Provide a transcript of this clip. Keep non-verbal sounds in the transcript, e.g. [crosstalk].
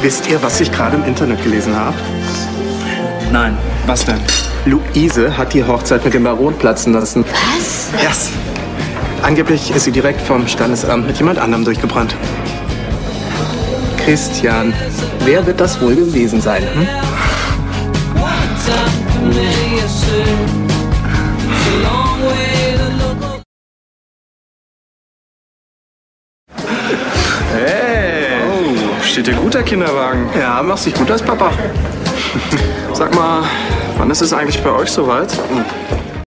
Wisst ihr, was ich gerade im Internet gelesen habe? Nein. Was denn? Luise hat die Hochzeit mit dem Baron platzen lassen. Was? Yes. Angeblich ist sie direkt vom Standesamt mit jemand anderem durchgebrannt. Christian, wer wird das wohl gewesen sein? Hm? Hey! Steht dir gut, der Kinderwagen. Ja, machst dich gut als Papa. [laughs] Sag mal, wann ist es eigentlich bei euch soweit?